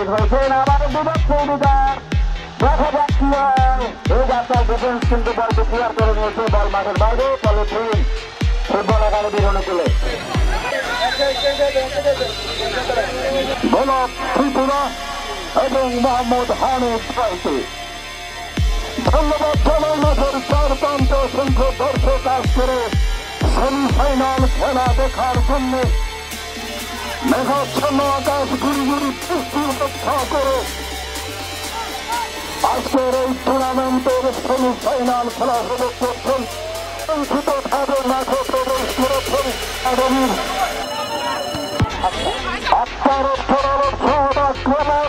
মাঠে উপস্থিত হয়েছেন আমার বিপক্ষ অধিকার দেখা যাক কি হয় এই যাত্রার ডিফেন্স কিন্তু বলকে ক্লিয়ার করে নিয়েছে বল মাঠের বাইরে ফলে তিন ফুটবল একাডেমির অনুকূলে গোলাপ ত্রিপুরা এবং মোহাম্মদ হানিফ রয়েছে ধন্যবাদ জানাই মাঠের চার প্রান্ত সংখ্যক দর্শক আজ করে সেমিফাইনাল খেলা দেখার জন্য মেঘাচ্ছন্ন আকাশ গুড়ি গুড়ি করে আজকের এই টুর্নামেন্টের সেমিফাইনাল খেলা উপভোগ করছেন সংক্ষিত ভাবে মাঠে প্রবেশ করেছেন একাডেমির আত্মার আক্রমণ আক্রমণে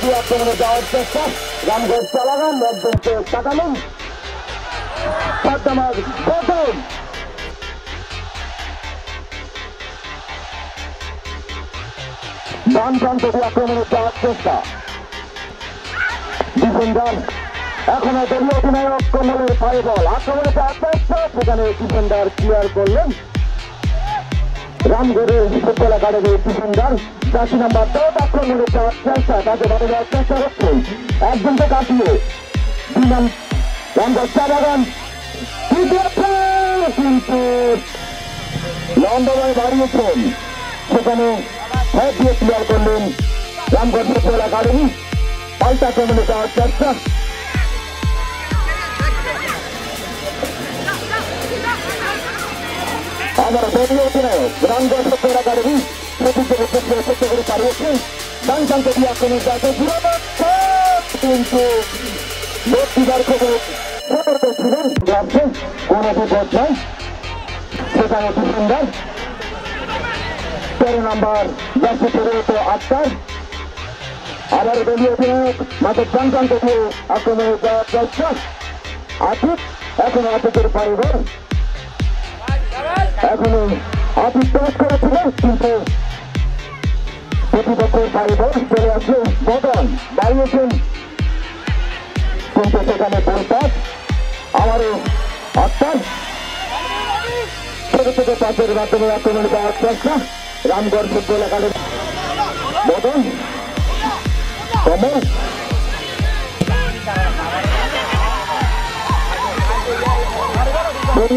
যদি আক্রমণে যাওয়ার চেষ্টা রামগড় চালাগান একজনকে তাকালেন সাদ্দামার প্রথম ডান প্রান্ত দিয়ে আক্রমণে যাওয়ার চেষ্টা ডিফেন্ডার এখনও দলীয় অধিনায়ক কমলের পায়ে বল। আক্রমণে সেখানে ডিফেন্ডার ক্লিয়ার করলেন। রামগড়ের ফুটবল একাডেমির ডিফেন্ডার চারটি নাম্বার দশ আক্রমণে যাওয়ার চেষ্টা তাকে বাড়ি দেওয়ার চেষ্টা হচ্ছে একজনকে কাটিয়ে দুই নাম রামগড় চা কিন্তু লন্ডনে বাড়িয়েছেন। সেখানে হেড দিয়ে ক্লিয়ার করলেন রামগড় ফুটবল একাডেমি। পাল্টা আক্রমণে যাওয়ার চেষ্টা অধিনায়ক রামগড় ফুটবল একাডেমি প্রতিযোগের ক্ষেত্রে চেষ্টা করে পারিয়েছেন ডান প্রান্ত দিয়ে আক্রমণ যাচ্ছে কিন্তু ব্যক্তিবার খবর সতর্ক ছিলেন লাগছে কোন বিপদ নাই। সেখানে ডিফেন্ডার তেরো নাম্বার দশে পরিণত আটটার আবার দলীয় অধিনায়ক মাঠের ডান প্রান্ত দিয়ে আক্রমণে যাওয়ার চেষ্টা আতিক এখন আতিকের পরিবার এখনও প্রবেশ করেছিলেন কিন্তু প্রতিপক্ষের পরিবার চলে আসলে বদল, বাড়িয়েছেন। কিন্তু সেখানে পরিপাত আমারও অর্থাৎ ছোট ছোট পাঁচের মাধ্যমে আক্রমণ করার চেষ্টা। Ramgarh football academy. বদল। কমল।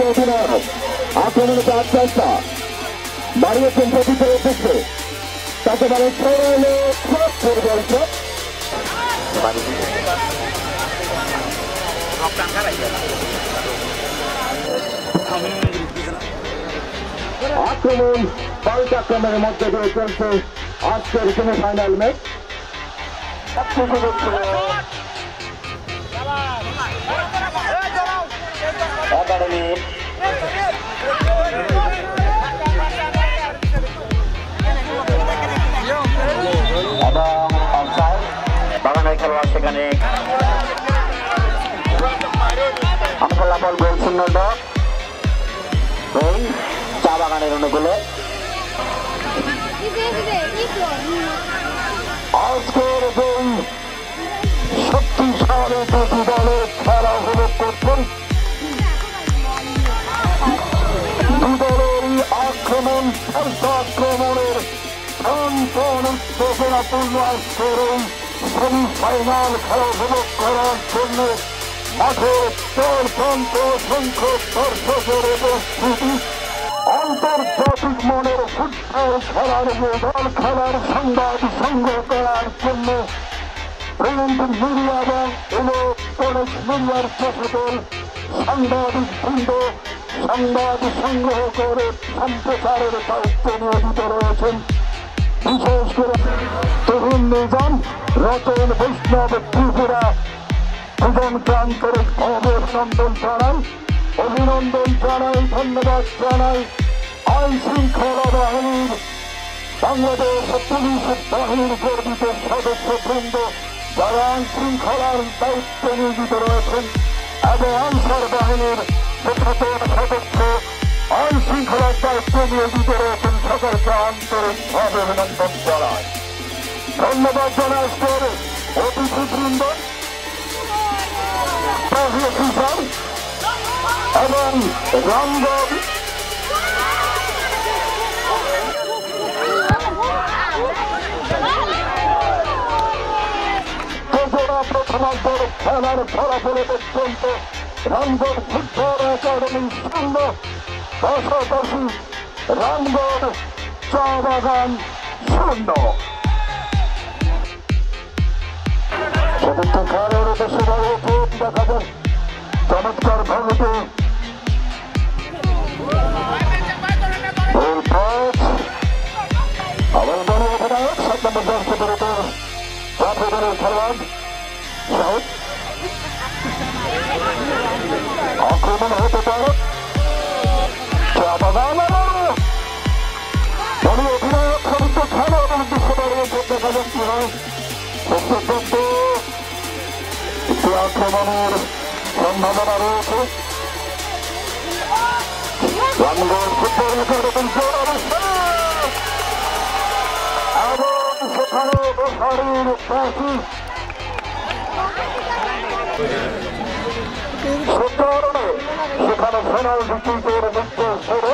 অধিনায়ক। আক্রমণে যাওয়ার চেষ্টা বাড়িয়েছেন প্রতিপক্ষের উদ্দেশ্যে। তাকে বলে সরলে ফুটবল আক্রমণ পাল্টা আক্রমণের মধ্যে দিয়ে চলছে আজকের সেমিফাইনাল ম্যাচ বাগানের খেলোয়াড় সেখানে। বল, গোল শূন্য ডক এই চা বাগানের অনুকূলে। আজকের খেলা আক্রমণের উত্তেজনাপূর্ণ আজকের এই সেমিফাইনাল খেলা উপভোগ করার জন্য মাঠে চার প্রান্ত সংখ্যক দর্শকের উপস্থিতি। আন্তর্জাতিক মনের ফুটবল খেলার দল খেলার সংবাদ সংগ্রহ করার জন্য প্রিন্ট মিডিয়া এবং ইলেকট্রনিক্স মিডিয়ার সকল সাংবাদিক বৃন্দ, সংবাদ সংগ্রহ করে সম্প্রচারের দায়িত্বে নিয়োজিত রয়েছেন। বিশেষ করে তরুণ নিজাম রতন বৈষ্ণব ত্রিপুরা দুজনকে আন্তরিক অভিনন্দন জানাই অভিনন্দন জানাই ধন্যবাদ জানাই আইন শৃঙ্খলা বাহিনীর বাংলাদেশ পুলিশ বাহিনীর গর্বিত সদস্য বৃন্দ যারা আইন শৃঙ্খলার দায়িত্বে নিয়োজিত রয়েছেন এবং আনসার বাহিনীর সদস্য আইন শৃঙ্খলার দায়িত্বে নিয়োজিত রয়েছেন Kasachstan tourists have been in Kasachstan. Tanmadan tourists, what is it in them? Bazı kızlar, hemen random Fotoğrafla tamamlanıp hemen tarafını beklendi. Random Futbol Akademi üstünde başa başı এবং রামগড় ত্রিপুরা প্রথমান্তর খেলার ফলাফলে পর্যন্ত রামগড় ফুটবল একাডেমি শূন্য পাশাপাশি রামগড় চা বাগান শূন্য চতুর্থ খেলার উদ্দেশ্যে দাঁড়িয়েছে দেখা যায় চমৎকার ভঙ্গিতে গোল পাঁচ আবার দলের অধিনায়ক সাত নম্বর দর্শক বিরোধী জাতীয় দলের খেলোয়াড় সাউথ আক্রমণ হতে পারে চা খেলোয়াড়ের উদ্দেশ্যে দাঁড়িয়েছে দেখা যাক কি হয় পর্যন্ত একটি আক্রমণের সম্ভাবনা সেখানে বসারির পাশি সেকারণে সেখানে পেনাল্টি কিকের নির্দেশ করে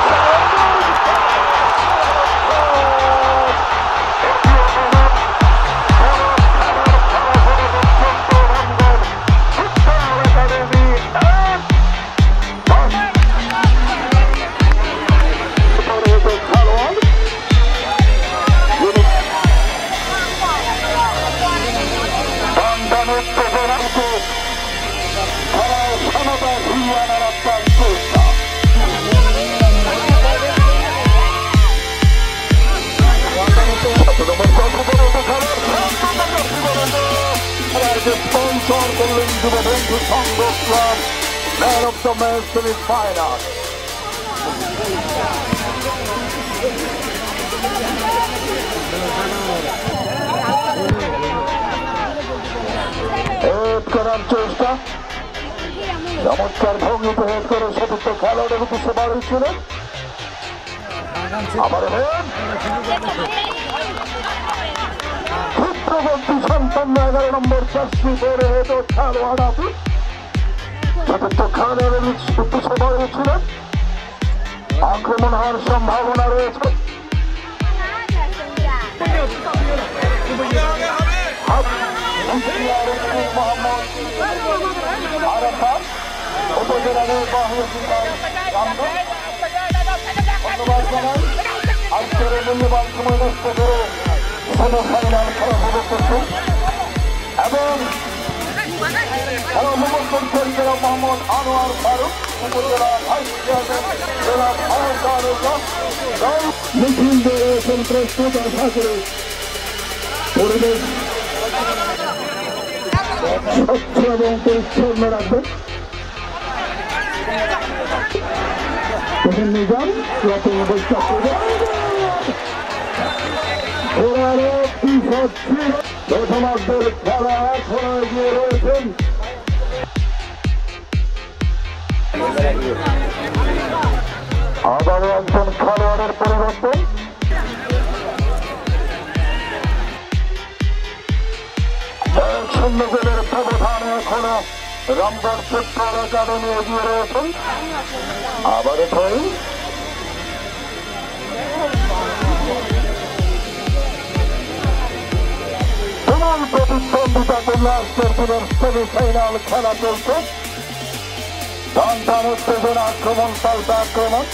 করার চেষ্টা। চমৎকার করে সতীর্থ খেলোয়াড়ের উদ্দেশ্যে বাড়িয়েছিলেন আবার হেড ক্ষুদ্রবর্তী সম্পন্ন এগারো নম্বর হেড ও খেলোয়াড় আপনি চতুর্থ খেলোয়াড়ের উদ্দেশ্যে বাড়িয়েছিলেন আক্রমণ হওয়ার সম্ভাবনা রয়েছে। মোহাম্মদ আরাফাত উপজেলা নির্বাহী অধিকার ধন্যবাদ জানাই আজকের মূল্যবান সময় নষ্ট করে সেমিফাইনাল খেলা উপভোগ স্বচ্ছ এবং পরিচ্ছন্ন রাখবেন প্রথম নিজাম রতন বৈশাখ ওরারও কি হচ্ছে প্রথমার্ধের খেলা এখন এগিয়ে রয়েছেন শূন্য গোলের ব্যবধানে এখনও রামগড় ফুটবল একাডেমি এগিয়ে রয়েছেন আবার থই প্রবল প্রতিদ্বন্দ্বিতা করল আজকের দিনের সেমিফাইনাল খেলা চলছে আক্রমণ পাল্টা আক্রমণ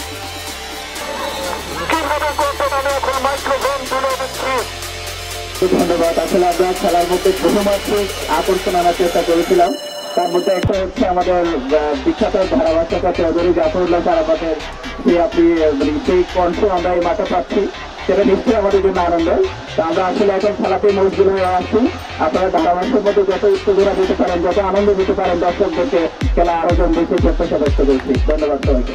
কীভাবে করতে আমি এখন মাইক্রোফোন তুলে দিচ্ছি ধন্যবাদ। আসলে আমরা খেলার মধ্যে প্রথমার্থে আকর্ষণ আনার চেষ্টা করেছিলাম। তার মধ্যে একটা হচ্ছে আমাদের বিখ্যাত ধারাভাষ্যকার চৌধুরী জাফরুল্লাহ স্যার আমাদের আপনি মানে সেই কণ্ঠ আমরা এই মাঠে পাচ্ছি। সেটা নিশ্চয়ই আমাদের জন্য আনন্দ। তো আমরা আসলে এখন খেলাতে মজবুর হয়ে আসছি। আপনারা ধারাভাষ্যের মধ্যে যত উত্তেজনা দিতে পারেন, যত আনন্দ দিতে পারেন, দর্শকদেরকে খেলা আরও জন বেশি প্রত্যাশা ব্যক্ত করছি। ধন্যবাদ সবাইকে।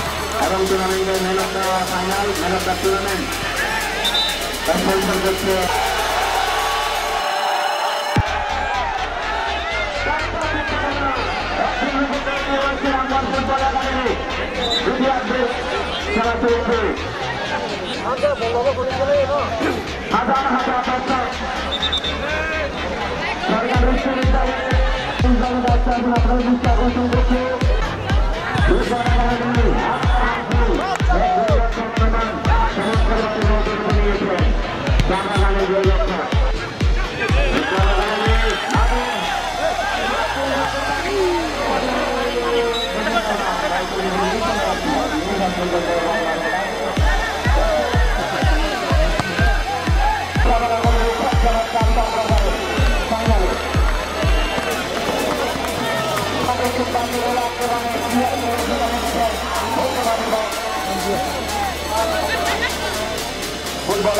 এবং টুর্নামেন্টের man of the final man of the tournament তার পরিচালন করছে হাজার হাজার। দর্শক সরকার বিশ্ববিদ্যালয়ে আপনার দৃষ্টি আকর্ষণ করছে football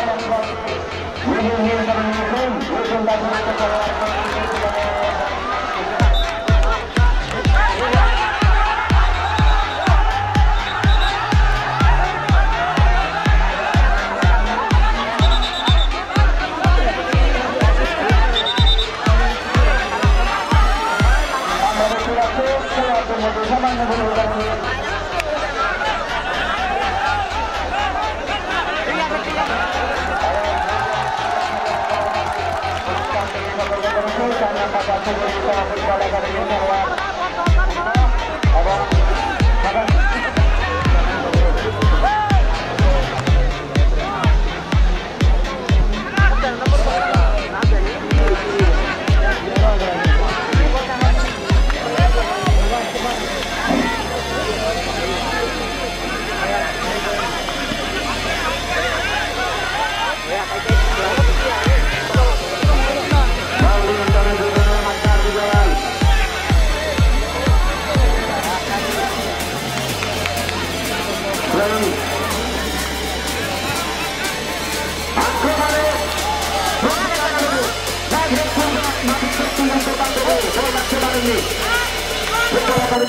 We will hear from you. We will back to the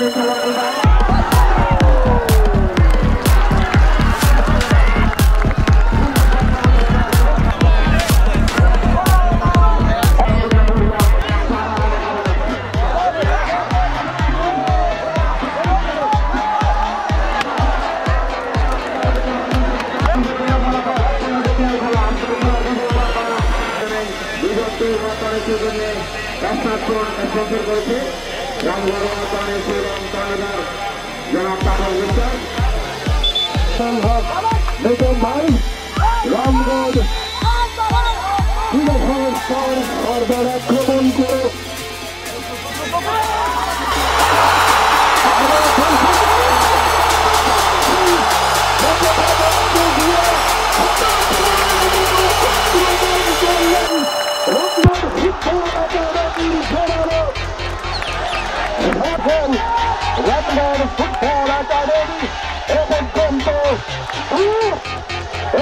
Deus, ela não vai.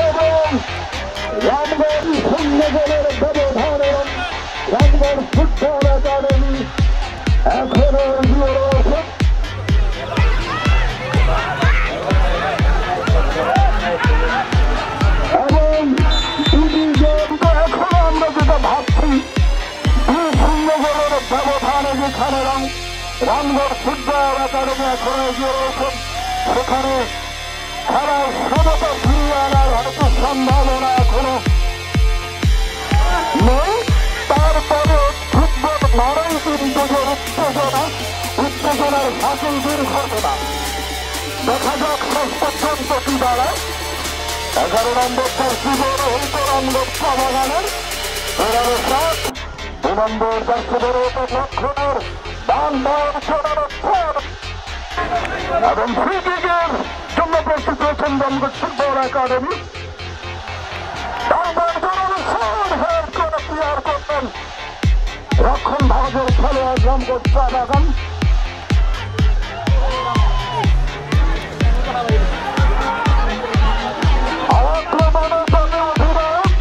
এবং রামগঞ্জ শূন্য গোলের ব্যবধান রামগঞ্জ ফুটবল একাডেমি এখনও এগিয়ে রয়েছে এবং দুটি আমরা যেটা ভাবছি দুই শূন্য গোলের ব্যবধানে যেখানে রাম রামগড় ফুটবল একাডেমি এখন এগিয়ে রয়েছেন সেখানে খেলার সমতা ফিরিয়ে আনার হয়তো সম্ভাবনা এখনও নেই তারপরে ফুটবল লড়াই কিন্তু যে উত্তেজনা উত্তেজনার ফাঁসি দূর দেখা যাক শেষ পর্যন্ত কি দাঁড়ায় এগারো নম্বর হইত এগারো সাত দু নম্বর দর্শকের লক্ষণের ডান বল চড়ানো এবং ফ্রি কিকের জন্য প্রস্তুত হয়েছেন রমগড় ফুটবল একাডেমি ডান বল চড়ানো শট হেড করে ক্লিয়ার করলেন রক্ষণ ভাগের খেলোয়াড় রমগড় চা বাগান আক্রমণের পথে অধিনায়ক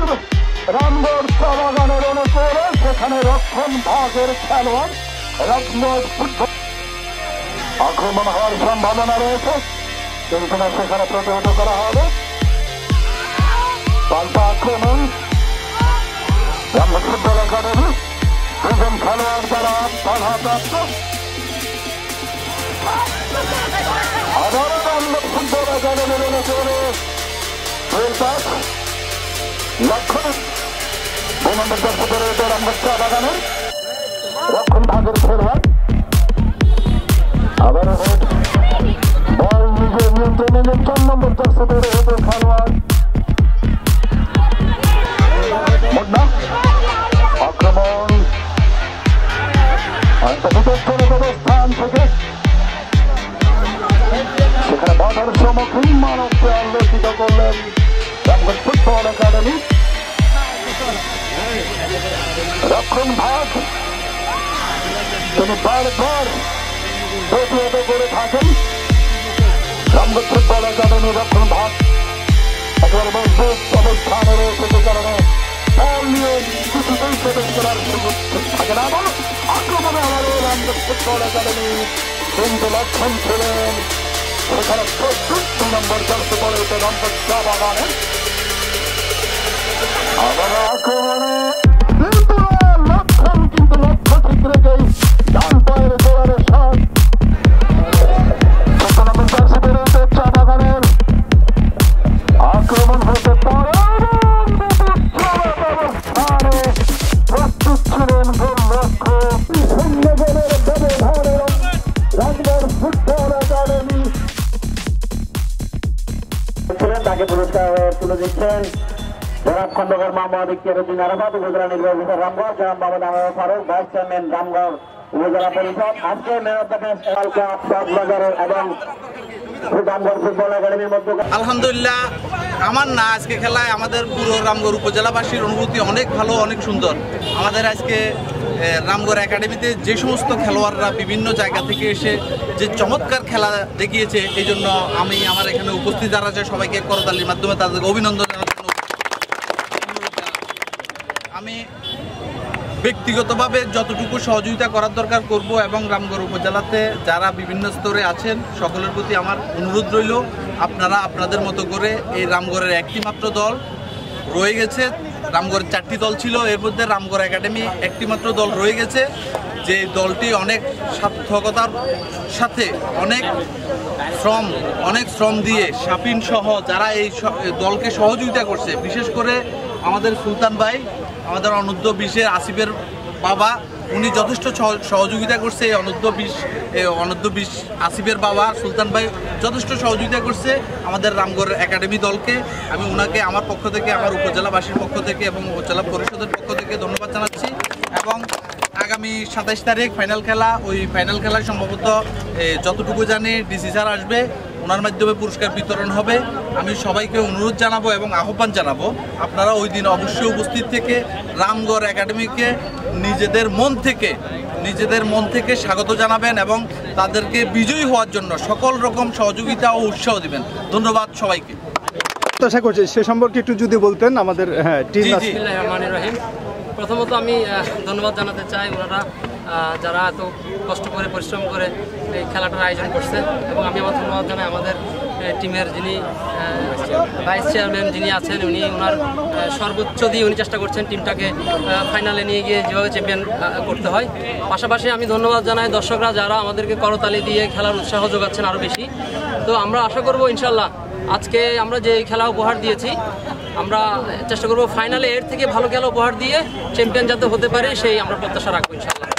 রামগড় চা বাগানের অনুকূলে সেখানে রক্ষণ ভাগের খেলোয়াড় রমগড় ফুটবল আক্রমণ হওয়ার সম্ভাবনা রয়েছে কিন্তু না সেখানে প্রতিহত করা হবে পাল্টা আক্রমণ রামগড় ফুটবল একাডেমি দুজন খেলোয়াড় দ্বারা বাধাপ্রাপ্ত আবারও রামগড় ফুটবল একাডেমির অনুকূলে পাস লক্ষণ দুই নম্বর দর্শকের এটা রামগড় চা বাগানের রক্ষণ ভাগের খেলোয়াড় আবারও হেড বল নিজের নিয়ন্ত্রণে নেন চার নম্বর দর্শকের হেঁটে খেলোয়াড় আক্রমণ অবস্থান থেকে এখানে বাধার সম্মুখীন মানবকে আলোচিত করলেন ফুটবল একাডেমি রক্ষণ ভাগ তিনি বারবার প্রতিহত করে থাকেন ফুটবল একাডেমি রক্ষণ ভাগ একেবারে মজবুত অবস্থানে রয়েছে যে কারণে বল নিয়ে কিছুতেই প্রবেশ করার সুযোগ থাকে না আবার আক্রমণে আবারও রামগঞ্জ ফুটবল একাডেমি কিন্তু লক্ষণ ছিলেন সেখানে চোদ্দ আক্রমণ হতে পারে প্রস্তুত ছিলেন গোলরক্ষ শূন্য গোলের ব্যবধানে রাজগড় ফুটবল একাডেমি ছিলেন তাকে পুরস্কার তুলে দিচ্ছেন জনাব খন্দকার মোহাম্মদ ইখতিয়ারুদ্দিন আরাফাত উপজেলা নির্বাহী অফিসার রামগড় জনাব মোহাম্মদ আনোয়ার ফারুক ভাইস চেয়ারম্যান রামগড় উপজেলা পরিষদ, আজকে অফ দ্য ম্যাচ বাজারের এবং আলহামদুলিল্লাহ, আমার না, আজকে খেলায় আমাদের পুরো রামগড় উপজেলাবাসীর অনুভূতি অনেক ভালো, অনেক সুন্দর। আমাদের আজকে রামগড় একাডেমিতে যে সমস্ত খেলোয়াড়রা বিভিন্ন জায়গা থেকে এসে যে চমৎকার খেলা দেখিয়েছে, এই জন্য আমি আমার এখানে উপস্থিত যারা আছে, সবাইকে করতালির মাধ্যমে তাদেরকে অভিনন্দন জানানোর জন্য আমি ব্যক্তিগতভাবে যতটুকু সহযোগিতা করার দরকার করব এবং রামগড় উপজেলাতে যারা বিভিন্ন স্তরে আছেন, সকলের প্রতি আমার অনুরোধ রইল, আপনারা আপনাদের মতো করে এই রামগড়ের একটি মাত্র দল রয়ে গেছে। রামগড়ের চারটি দল ছিল, এর মধ্যে রামগড় একাডেমি একটি মাত্র দল রয়ে গেছে। যে দলটি অনেক সার্থকতার সাথে অনেক শ্রম অনেক শ্রম দিয়ে সাপিন সহ যারা এই দলকে সহযোগিতা করছে, বিশেষ করে আমাদের সুলতান ভাই আমাদের অনূর্ধ্ব বিশের আসিফের বাবা, উনি যথেষ্ট সহ- সহযোগিতা করছে এই অনূর্ধ্ব বিশ অনূর্ধ্ব বিশ আসিফের বাবা, সুলতান ভাই যথেষ্ট সহযোগিতা করছে আমাদের রামগড় একাডেমি দলকে। আমি ওনাকে আমার পক্ষ থেকে, আমার উপজেলাবাসীর পক্ষ থেকে এবং উপজেলা পরিষদের পক্ষ থেকে ধন্যবাদ জানাচ্ছি এবং আগামী সাতাইশ তারিখ ফাইনাল খেলা, ওই ফাইনাল খেলায় সম্ভবত যতটুকু জানি ডিসি আসবে। ওনার মাধ্যমে পুরস্কার বিতরণ হবে। আমি সবাইকে অনুরোধ জানাব এবং আহ্বান জানাব আপনারা ওই দিন অবশ্যই উপস্থিত থেকে রামগড় একাডেমিকে নিজেদের মন থেকে নিজেদের মন থেকে স্বাগত জানাবেন এবং তাদেরকে বিজয়ী হওয়ার জন্য সকল রকম সহযোগিতা ও উৎসাহ দিবেন। ধন্যবাদ সবাইকে। আশা করছি সে সম্পর্কে একটু যদি বলতেন আমাদের হ্যাঁ প্রথমত আমি ধন্যবাদ জানাতে চাই ওনারা। যারা এত কষ্ট করে পরিশ্রম করে এই খেলাটার আয়োজন করছে এবং আমি আমার ধন্যবাদ জানাই আমাদের টিমের যিনি ভাইস চেয়ারম্যান যিনি আছেন, উনি ওনার সর্বোচ্চ দিয়ে উনি চেষ্টা করছেন টিমটাকে ফাইনালে নিয়ে গিয়ে যেভাবে চ্যাম্পিয়ন করতে হয়। পাশাপাশি আমি ধন্যবাদ জানাই দর্শকরা যারা আমাদেরকে করতালি দিয়ে খেলার উৎসাহ যোগাচ্ছেন আরও বেশি। তো আমরা আশা করব ইনশাল্লাহ আজকে আমরা যে খেলা উপহার দিয়েছি, আমরা চেষ্টা করব ফাইনালে এর থেকে ভালো খেলা উপহার দিয়ে চ্যাম্পিয়ন যাতে হতে পারে, সেই আমরা প্রত্যাশা রাখব ইনশাল্লাহ